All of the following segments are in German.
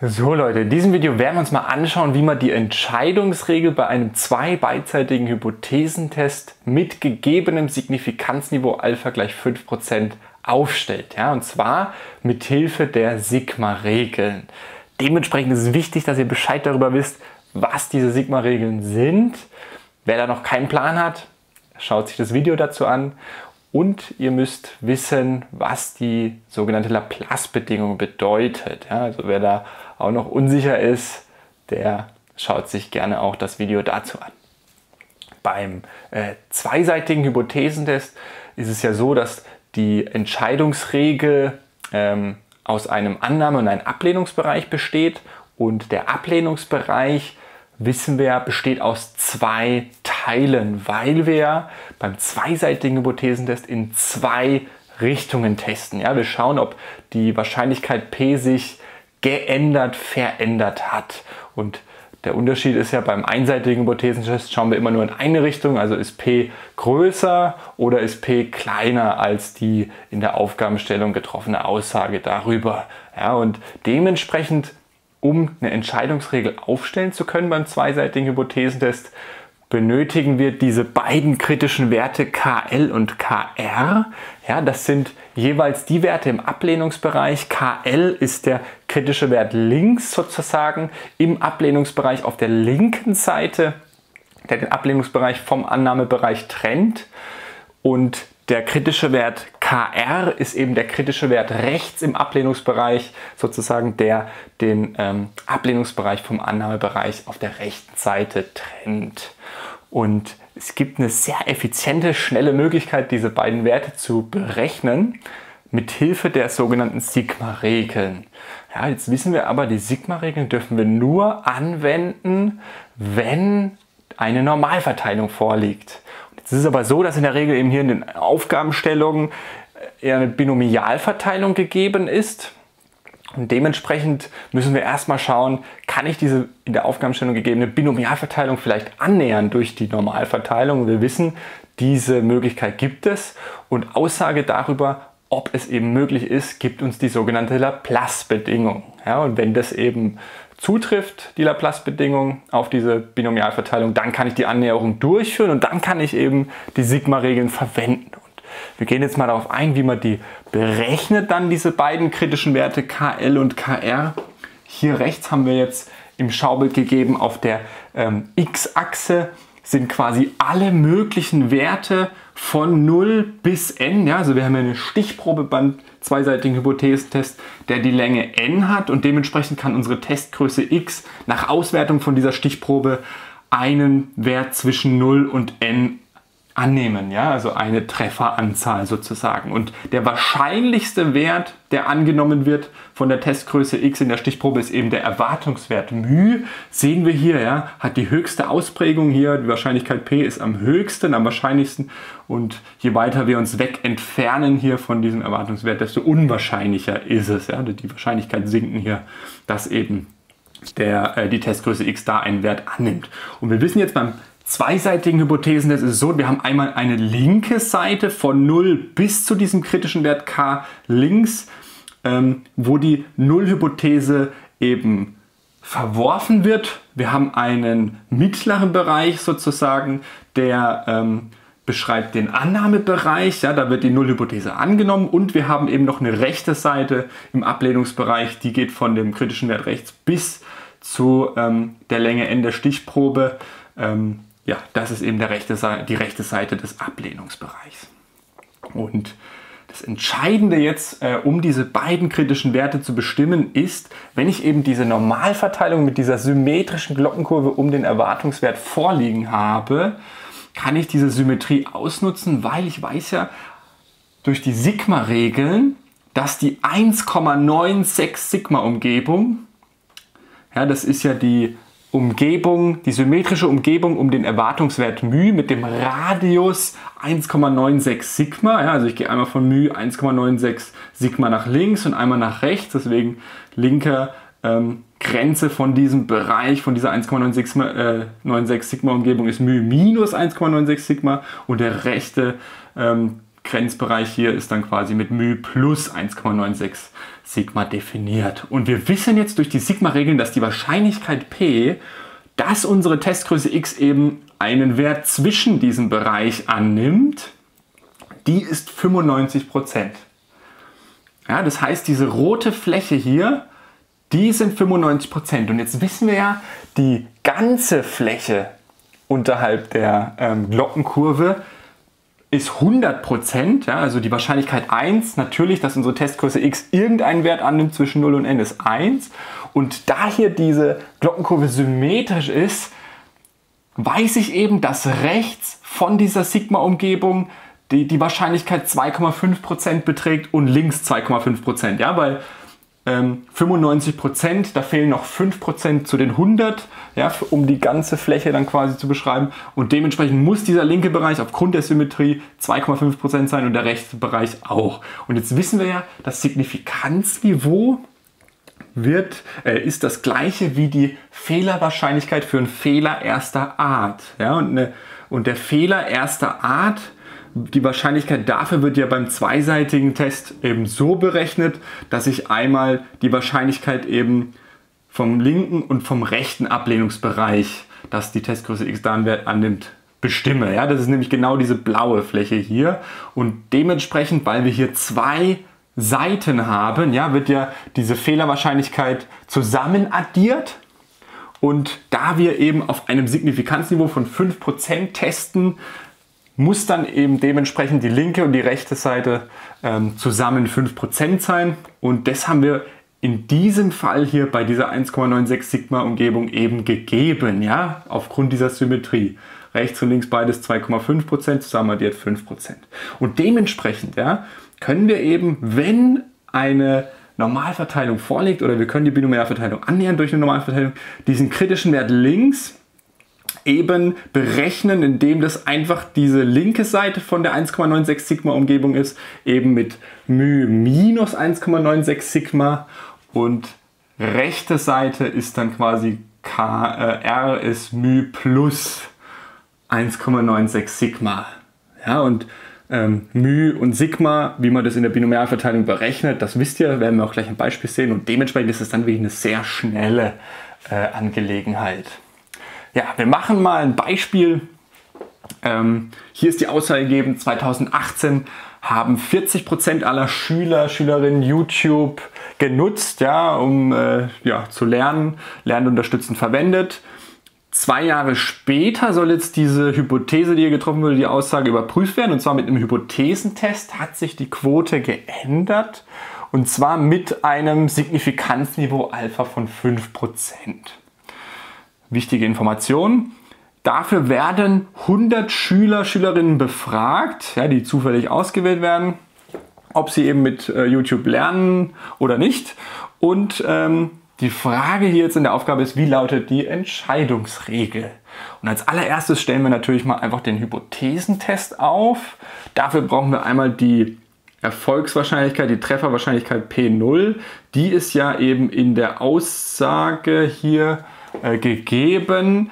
So Leute, in diesem Video werden wir uns mal anschauen, wie man die Entscheidungsregel bei einem zwei beidseitigen Hypothesentest mit gegebenem Signifikanzniveau Alpha gleich 5% aufstellt. Ja, und zwar mit Hilfe der Sigma-Regeln. Dementsprechend ist es wichtig, dass ihr Bescheid darüber wisst, was diese Sigma-Regeln sind. Wer da noch keinen Plan hat, schaut sich das Video dazu an und ihr müsst wissen, was die sogenannte Laplace-Bedingung bedeutet. Ja, also wer da auch noch unsicher ist, der schaut sich gerne auch das Video dazu an. Beim äh, zweiseitigen Hypothesentest ist es ja so, dass die Entscheidungsregel ähm, aus einem Annahme- und einem Ablehnungsbereich besteht und der Ablehnungsbereich wissen wir, besteht aus zwei Teilen, weil wir beim zweiseitigen Hypothesentest in zwei Richtungen testen. Ja, wir schauen, ob die Wahrscheinlichkeit P sich geändert, verändert hat. Und der Unterschied ist ja beim einseitigen Hypothesentest schauen wir immer nur in eine Richtung, also ist P größer oder ist P kleiner als die in der Aufgabenstellung getroffene Aussage darüber. Ja, und dementsprechend um eine Entscheidungsregel aufstellen zu können beim zweiseitigen Hypothesentest, benötigen wir diese beiden kritischen Werte KL und KR. Ja, das sind jeweils die Werte im Ablehnungsbereich. KL ist der kritische Wert links sozusagen im Ablehnungsbereich auf der linken Seite, der den Ablehnungsbereich vom Annahmebereich trennt. Und der kritische Wert KR ist eben der kritische Wert rechts im Ablehnungsbereich, sozusagen der den ähm, Ablehnungsbereich vom Annahmebereich auf der rechten Seite trennt. Und es gibt eine sehr effiziente, schnelle Möglichkeit, diese beiden Werte zu berechnen mit Hilfe der sogenannten Sigma-Regeln. Ja, jetzt wissen wir aber, die Sigma-Regeln dürfen wir nur anwenden, wenn eine Normalverteilung vorliegt. Es ist aber so, dass in der Regel eben hier in den Aufgabenstellungen eher eine Binomialverteilung gegeben ist. Und dementsprechend müssen wir erstmal schauen, kann ich diese in der Aufgabenstellung gegebene Binomialverteilung vielleicht annähern durch die Normalverteilung. Wir wissen, diese Möglichkeit gibt es und Aussage darüber, ob es eben möglich ist, gibt uns die sogenannte Laplace-Bedingung. Ja, und wenn das eben zutrifft, die Laplace-Bedingung auf diese Binomialverteilung, dann kann ich die Annäherung durchführen und dann kann ich eben die Sigma-Regeln verwenden. Wir gehen jetzt mal darauf ein, wie man die berechnet, dann diese beiden kritischen Werte KL und KR. Hier rechts haben wir jetzt im Schaubild gegeben auf der ähm, x-Achse sind quasi alle möglichen Werte von 0 bis n. Ja, also wir haben eine Stichprobe beim zweiseitigen Hypothesentest, der die Länge n hat und dementsprechend kann unsere Testgröße x nach Auswertung von dieser Stichprobe einen Wert zwischen 0 und n annehmen, ja, also eine Trefferanzahl sozusagen. Und der wahrscheinlichste Wert, der angenommen wird von der Testgröße x in der Stichprobe, ist eben der Erwartungswert μ. Sehen wir hier, ja, hat die höchste Ausprägung hier, die Wahrscheinlichkeit p ist am höchsten, am wahrscheinlichsten. Und je weiter wir uns weg entfernen hier von diesem Erwartungswert, desto unwahrscheinlicher ist es. Ja. Die Wahrscheinlichkeit sinken hier, dass eben der, äh, die Testgröße x da einen Wert annimmt. Und wir wissen jetzt beim zweiseitigen Hypothesen ist es so, wir haben einmal eine linke Seite von 0 bis zu diesem kritischen Wert k links, ähm, wo die Nullhypothese eben verworfen wird. Wir haben einen mittleren Bereich sozusagen, der ähm, beschreibt den Annahmebereich, ja, da wird die Nullhypothese angenommen und wir haben eben noch eine rechte Seite im Ablehnungsbereich, die geht von dem kritischen Wert rechts bis zu ähm, der Länge n der Stichprobe. Ähm, ja, das ist eben der rechte, die rechte Seite des Ablehnungsbereichs. Und das Entscheidende jetzt, äh, um diese beiden kritischen Werte zu bestimmen, ist, wenn ich eben diese Normalverteilung mit dieser symmetrischen Glockenkurve um den Erwartungswert vorliegen habe, kann ich diese Symmetrie ausnutzen, weil ich weiß ja durch die Sigma-Regeln, dass die 1,96 Sigma-Umgebung, ja, das ist ja die Umgebung, die symmetrische Umgebung um den Erwartungswert μ mit dem Radius 1,96 Sigma. Ja, also ich gehe einmal von μ 1,96 Sigma nach links und einmal nach rechts, deswegen linke ähm, Grenze von diesem Bereich, von dieser 1,96 Sigma, äh, Sigma Umgebung ist μ minus 1,96 Sigma und der rechte ähm, Grenzbereich hier ist dann quasi mit μ plus 1,96 Sigma definiert. Und wir wissen jetzt durch die Sigma-Regeln, dass die Wahrscheinlichkeit P, dass unsere Testgröße x eben einen Wert zwischen diesem Bereich annimmt, die ist 95 Prozent. Ja, das heißt, diese rote Fläche hier, die sind 95 Prozent. Und jetzt wissen wir ja, die ganze Fläche unterhalb der ähm, Glockenkurve ist 100 Prozent. Ja, also die Wahrscheinlichkeit 1, natürlich, dass unsere Testgröße x irgendeinen Wert annimmt zwischen 0 und n ist 1. Und da hier diese Glockenkurve symmetrisch ist, weiß ich eben, dass rechts von dieser Sigma-Umgebung die, die Wahrscheinlichkeit 2,5% beträgt und links 2,5%. Ja, weil ähm, 95%, da fehlen noch 5% zu den 100, ja, um die ganze Fläche dann quasi zu beschreiben. Und dementsprechend muss dieser linke Bereich aufgrund der Symmetrie 2,5% sein und der rechte Bereich auch. Und jetzt wissen wir ja, das Signifikanzniveau wird, äh, ist das gleiche wie die Fehlerwahrscheinlichkeit für einen Fehler erster Art. Ja, und, eine, und der Fehler erster Art die Wahrscheinlichkeit dafür wird ja beim zweiseitigen Test eben so berechnet, dass ich einmal die Wahrscheinlichkeit eben vom linken und vom rechten Ablehnungsbereich, dass die Testgröße x da einen Wert annimmt, bestimme. Ja, das ist nämlich genau diese blaue Fläche hier. Und dementsprechend, weil wir hier zwei Seiten haben, ja, wird ja diese Fehlerwahrscheinlichkeit zusammen addiert. Und da wir eben auf einem Signifikanzniveau von 5% testen, muss dann eben dementsprechend die linke und die rechte Seite ähm, zusammen 5% sein. Und das haben wir in diesem Fall hier bei dieser 1,96 Sigma Umgebung eben gegeben, ja, aufgrund dieser Symmetrie. Rechts und links beides 2,5%, zusammen addiert 5%. Und dementsprechend, ja, können wir eben, wenn eine Normalverteilung vorliegt oder wir können die Binomialverteilung annähern durch eine Normalverteilung, diesen kritischen Wert links eben berechnen, indem das einfach diese linke Seite von der 1,96 Sigma Umgebung ist, eben mit μ minus 1,96 Sigma und rechte Seite ist dann quasi K, äh, R ist μ plus 1,96 Sigma. Ja, und ähm, μ und Sigma, wie man das in der Binomialverteilung berechnet, das wisst ihr, werden wir auch gleich ein Beispiel sehen und dementsprechend ist es dann wirklich eine sehr schnelle äh, Angelegenheit. Ja, wir machen mal ein Beispiel. Ähm, hier ist die Aussage gegeben, 2018 haben 40% aller Schüler, Schülerinnen YouTube genutzt, ja, um äh, ja, zu lernen, lernunterstützend verwendet. Zwei Jahre später soll jetzt diese Hypothese, die hier getroffen wurde, die Aussage überprüft werden. Und zwar mit einem Hypothesentest hat sich die Quote geändert. Und zwar mit einem Signifikanzniveau Alpha von 5% wichtige Information. Dafür werden 100 Schüler, Schülerinnen befragt, ja, die zufällig ausgewählt werden, ob sie eben mit äh, YouTube lernen oder nicht. Und ähm, die Frage hier jetzt in der Aufgabe ist, wie lautet die Entscheidungsregel? Und als allererstes stellen wir natürlich mal einfach den Hypothesentest auf. Dafür brauchen wir einmal die Erfolgswahrscheinlichkeit, die Trefferwahrscheinlichkeit P0. Die ist ja eben in der Aussage hier äh, gegeben.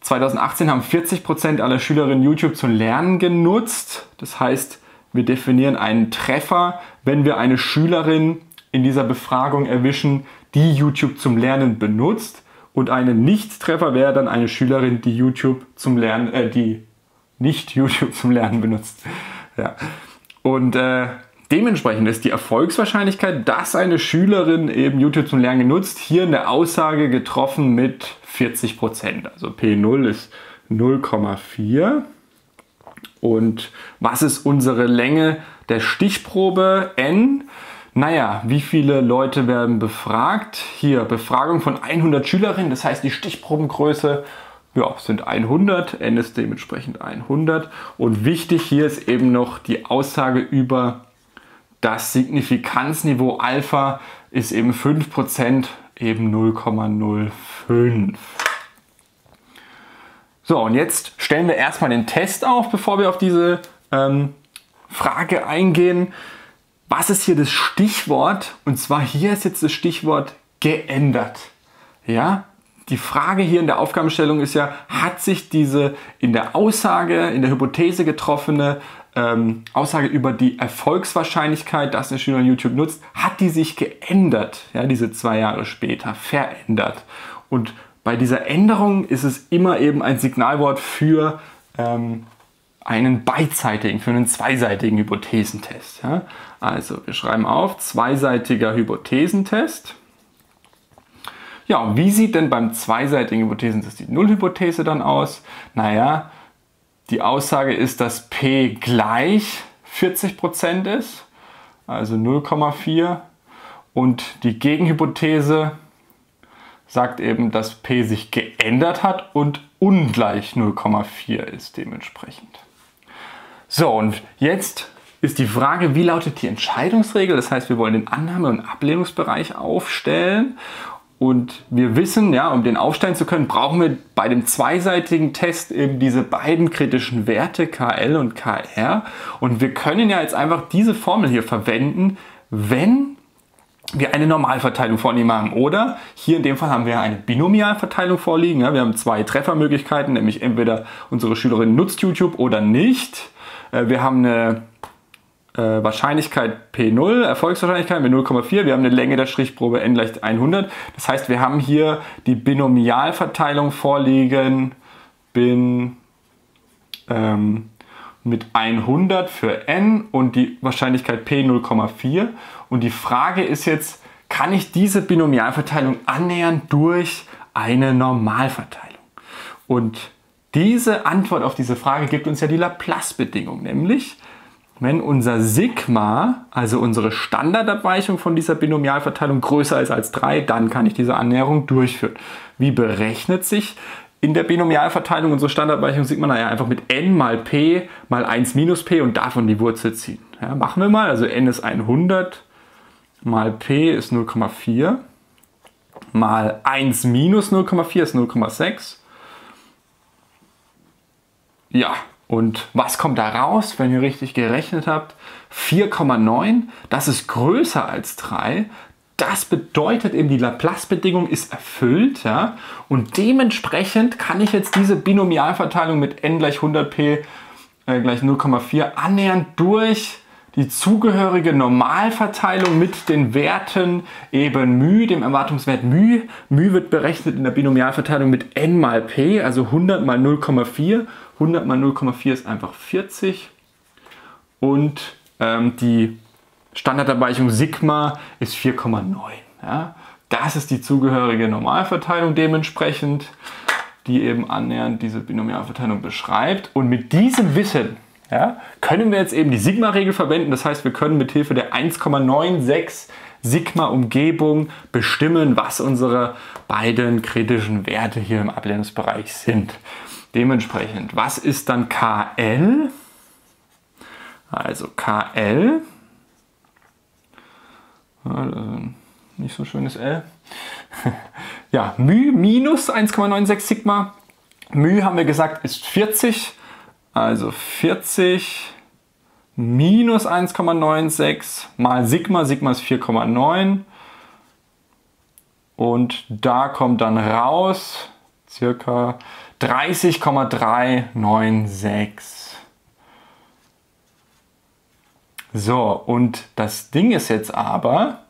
2018 haben 40% aller Schülerinnen YouTube zum Lernen genutzt. Das heißt, wir definieren einen Treffer, wenn wir eine Schülerin in dieser Befragung erwischen, die YouTube zum Lernen benutzt. Und einen Nicht-Treffer wäre dann eine Schülerin, die YouTube zum Lernen, äh, die nicht YouTube zum Lernen benutzt. Ja. Und äh, Dementsprechend ist die Erfolgswahrscheinlichkeit, dass eine Schülerin eben YouTube zum Lernen nutzt, hier in der Aussage getroffen mit 40% Also P0 ist 0,4. Und was ist unsere Länge der Stichprobe N? Naja, wie viele Leute werden befragt? Hier Befragung von 100 Schülerinnen, das heißt die Stichprobengröße ja, sind 100, N ist dementsprechend 100. Und wichtig hier ist eben noch die Aussage über das Signifikanzniveau Alpha ist eben 5%, eben 0,05. So, und jetzt stellen wir erstmal den Test auf, bevor wir auf diese ähm, Frage eingehen. Was ist hier das Stichwort? Und zwar hier ist jetzt das Stichwort geändert. Ja, die Frage hier in der Aufgabenstellung ist ja, hat sich diese in der Aussage, in der Hypothese getroffene ähm, Aussage über die Erfolgswahrscheinlichkeit, dass ein Schüler YouTube nutzt, hat die sich geändert, ja, diese zwei Jahre später, verändert. Und bei dieser Änderung ist es immer eben ein Signalwort für ähm, einen beidseitigen, für einen zweiseitigen Hypothesentest. Ja? Also wir schreiben auf, zweiseitiger Hypothesentest. Ja, und wie sieht denn beim zweiseitigen Hypothesentest die Nullhypothese dann aus? Naja, die Aussage ist, dass P gleich 40% ist, also 0,4. Und die Gegenhypothese sagt eben, dass P sich geändert hat und ungleich 0,4 ist dementsprechend. So, und jetzt ist die Frage, wie lautet die Entscheidungsregel? Das heißt, wir wollen den Annahme- und Ablehnungsbereich aufstellen. Und wir wissen, ja, um den aufstellen zu können, brauchen wir bei dem zweiseitigen Test eben diese beiden kritischen Werte KL und KR. Und wir können ja jetzt einfach diese Formel hier verwenden, wenn wir eine Normalverteilung vornehmen haben. Oder hier in dem Fall haben wir eine Binomialverteilung vorliegen. Ja, wir haben zwei Treffermöglichkeiten, nämlich entweder unsere Schülerin nutzt YouTube oder nicht. Äh, wir haben eine äh, Wahrscheinlichkeit P0, Erfolgswahrscheinlichkeit mit 0,4. Wir haben eine Länge der Strichprobe n gleich 100. Das heißt, wir haben hier die Binomialverteilung vorliegen. Bin ähm, mit 100 für n und die Wahrscheinlichkeit p 0,4. Und die Frage ist jetzt, kann ich diese Binomialverteilung annähern durch eine Normalverteilung? Und diese Antwort auf diese Frage gibt uns ja die Laplace-Bedingung, nämlich wenn unser Sigma, also unsere Standardabweichung von dieser Binomialverteilung größer ist als 3, dann kann ich diese Annäherung durchführen. Wie berechnet sich in der Binomialverteilung unsere Standardabweichung? Sieht man naja einfach mit n mal p mal 1 minus p und davon die Wurzel ziehen. Ja, machen wir mal, also n ist 100 mal p ist 0,4 mal 1 minus 0,4 ist 0,6. Ja, und was kommt da raus, wenn ihr richtig gerechnet habt? 4,9, das ist größer als 3. Das bedeutet eben, die Laplace-Bedingung ist erfüllt. Ja? Und dementsprechend kann ich jetzt diese Binomialverteilung mit n gleich 100p äh, gleich 0,4 annähernd durch die zugehörige Normalverteilung mit den Werten eben μ, dem Erwartungswert μ. μ wird berechnet in der Binomialverteilung mit n mal p, also 100 mal 0,4. 100 mal 0,4 ist einfach 40. Und ähm, die Standardabweichung Sigma ist 4,9. Ja? Das ist die zugehörige Normalverteilung dementsprechend, die eben annähernd diese Binomialverteilung beschreibt. Und mit diesem Wissen ja, können wir jetzt eben die Sigma-Regel verwenden. Das heißt, wir können mit Hilfe der 1,96 Sigma-Umgebung bestimmen, was unsere beiden kritischen Werte hier im Ablehnungsbereich sind. Dementsprechend, was ist dann KL? Also KL, nicht so schönes L. ja, μ minus 1,96 Sigma. μ haben wir gesagt ist 40 also 40 minus 1,96 mal Sigma. Sigma ist 4,9. Und da kommt dann raus circa 30,396. So, und das Ding ist jetzt aber,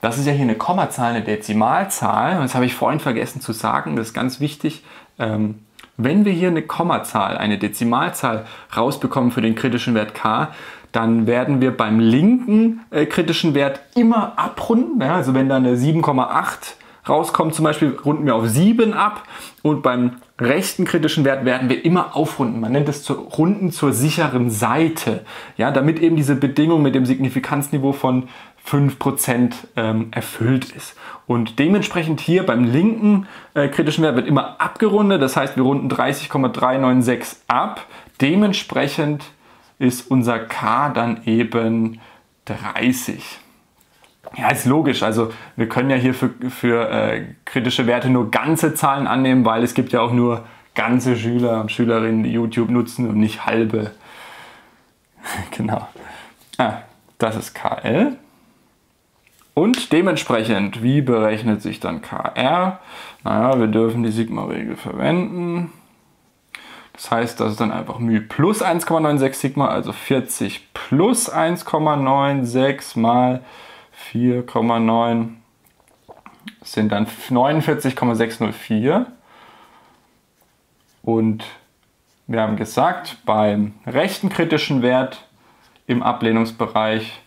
das ist ja hier eine Kommazahl, eine Dezimalzahl. Das habe ich vorhin vergessen zu sagen, das ist ganz wichtig. Ähm, wenn wir hier eine Kommazahl, eine Dezimalzahl rausbekommen für den kritischen Wert k, dann werden wir beim linken äh, kritischen Wert immer abrunden. Ja, also wenn da eine 7,8 rauskommt, zum Beispiel, runden wir auf 7 ab und beim rechten kritischen Wert werden wir immer aufrunden. Man nennt es zu Runden zur sicheren Seite, ja, damit eben diese Bedingung mit dem Signifikanzniveau von 5% ähm, erfüllt ist. Und dementsprechend hier beim linken äh, kritischen Wert wird immer abgerundet. Das heißt, wir runden 30,396 ab. Dementsprechend ist unser K dann eben 30. Ja, ist logisch. Also wir können ja hier für, für äh, kritische Werte nur ganze Zahlen annehmen, weil es gibt ja auch nur ganze Schüler und Schülerinnen, die YouTube nutzen und nicht halbe. genau. Ah, das ist KL. Und dementsprechend, wie berechnet sich dann KR? Naja, wir dürfen die Sigma-Regel verwenden. Das heißt, das ist dann einfach μ plus 1,96 Sigma, also 40 plus 1,96 mal 4,9 sind dann 49,604. Und wir haben gesagt, beim rechten kritischen Wert im Ablehnungsbereich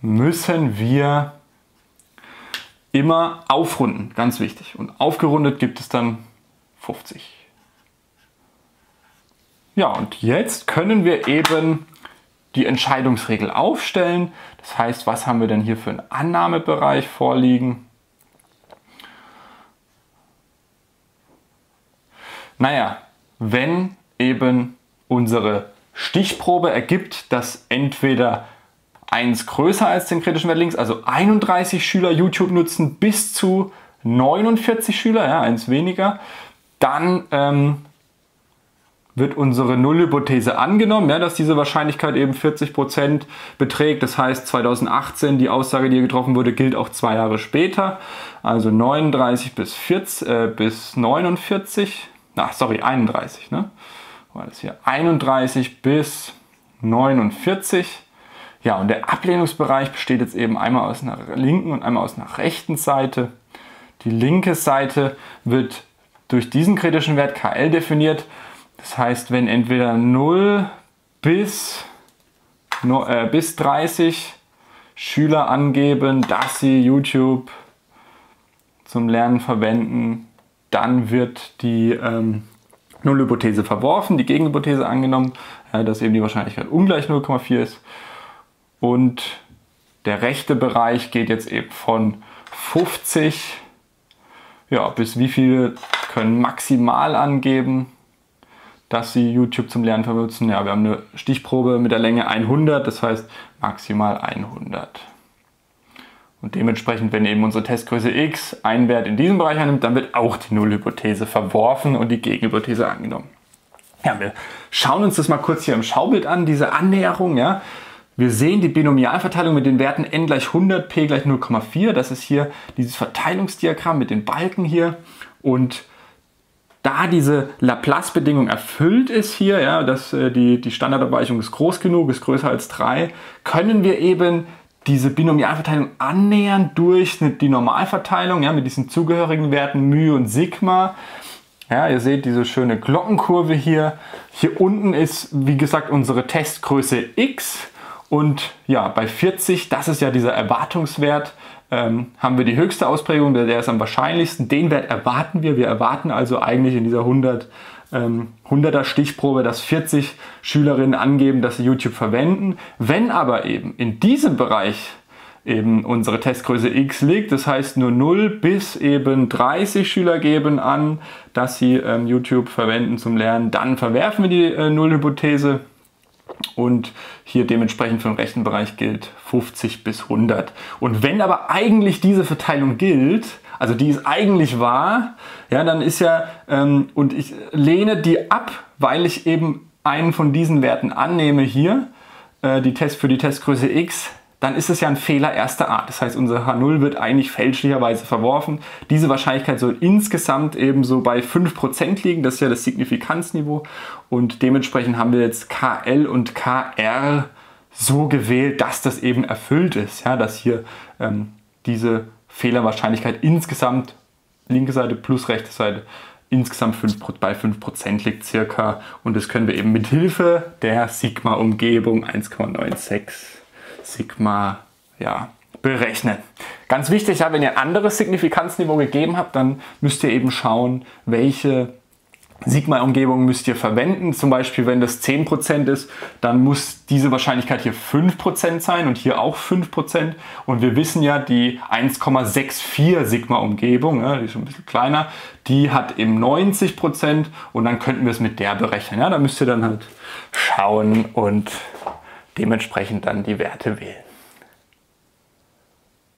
müssen wir immer aufrunden, ganz wichtig. Und aufgerundet gibt es dann 50. Ja, und jetzt können wir eben die Entscheidungsregel aufstellen. Das heißt, was haben wir denn hier für einen Annahmebereich vorliegen? Naja, wenn eben unsere Stichprobe ergibt, dass entweder 1 größer als den kritischen Wert links, also 31 Schüler YouTube nutzen bis zu 49 Schüler, ja, eins weniger, dann ähm, wird unsere Nullhypothese angenommen, ja, dass diese Wahrscheinlichkeit eben 40% beträgt. Das heißt 2018, die Aussage, die hier getroffen wurde, gilt auch zwei Jahre später. Also 39 bis, 40, äh, bis 49, na sorry, 31, ne? War das hier? 31 bis 49. Ja, und der Ablehnungsbereich besteht jetzt eben einmal aus einer linken und einmal aus einer rechten Seite. Die linke Seite wird durch diesen kritischen Wert KL definiert. Das heißt, wenn entweder 0 bis, äh, bis 30 Schüler angeben, dass sie YouTube zum Lernen verwenden, dann wird die ähm, Nullhypothese verworfen, die Gegenhypothese angenommen, äh, dass eben die Wahrscheinlichkeit ungleich 0,4 ist. Und der rechte Bereich geht jetzt eben von 50 ja, bis wie viele können maximal angeben, dass sie YouTube zum Lernen benutzen. Ja, wir haben eine Stichprobe mit der Länge 100, das heißt maximal 100. Und dementsprechend, wenn eben unsere Testgröße x einen Wert in diesem Bereich annimmt, dann wird auch die Nullhypothese verworfen und die Gegenhypothese angenommen. Ja, wir schauen uns das mal kurz hier im Schaubild an, diese Annäherung. Ja. Wir sehen die Binomialverteilung mit den Werten n gleich 100, p gleich 0,4. Das ist hier dieses Verteilungsdiagramm mit den Balken hier. Und da diese Laplace-Bedingung erfüllt ist hier, ja, dass äh, die, die Standardabweichung ist groß genug, ist größer als 3, können wir eben diese Binomialverteilung annähern durch die Normalverteilung ja, mit diesen zugehörigen Werten μ und Sigma. Ja, ihr seht diese schöne Glockenkurve hier. Hier unten ist, wie gesagt, unsere Testgröße x. Und ja, bei 40, das ist ja dieser Erwartungswert, ähm, haben wir die höchste Ausprägung, der, der ist am wahrscheinlichsten. Den Wert erwarten wir. Wir erwarten also eigentlich in dieser 100 ähm, 100er Stichprobe, dass 40 Schülerinnen angeben, dass sie YouTube verwenden. Wenn aber eben in diesem Bereich eben unsere Testgröße x liegt, das heißt nur 0 bis eben 30 Schüler geben an, dass sie ähm, YouTube verwenden zum Lernen, dann verwerfen wir die äh, Nullhypothese und hier dementsprechend für den rechten Bereich gilt 50 bis 100. Und wenn aber eigentlich diese Verteilung gilt, also die ist eigentlich wahr, ja, dann ist ja, ähm, und ich lehne die ab, weil ich eben einen von diesen Werten annehme hier, äh, die Test für die Testgröße x, dann ist es ja ein Fehler erster Art. Das heißt, unser H0 wird eigentlich fälschlicherweise verworfen. Diese Wahrscheinlichkeit soll insgesamt eben so bei 5% liegen. Das ist ja das Signifikanzniveau. Und dementsprechend haben wir jetzt KL und KR so gewählt, dass das eben erfüllt ist. Ja, dass hier ähm, diese Fehlerwahrscheinlichkeit insgesamt, linke Seite plus rechte Seite, insgesamt 5, bei 5% liegt circa. Und das können wir eben mit Hilfe der Sigma-Umgebung 1,96 Sigma ja, berechnen. Ganz wichtig, ja, wenn ihr ein anderes Signifikanzniveau gegeben habt, dann müsst ihr eben schauen, welche Sigma-Umgebung müsst ihr verwenden. Zum Beispiel, wenn das 10% ist, dann muss diese Wahrscheinlichkeit hier 5% sein und hier auch 5%. Und wir wissen ja, die 1,64 Sigma-Umgebung, ja, die ist schon ein bisschen kleiner, die hat eben 90% und dann könnten wir es mit der berechnen. Ja, da müsst ihr dann halt schauen und dementsprechend dann die Werte wählen.